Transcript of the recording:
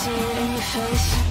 see it in your face.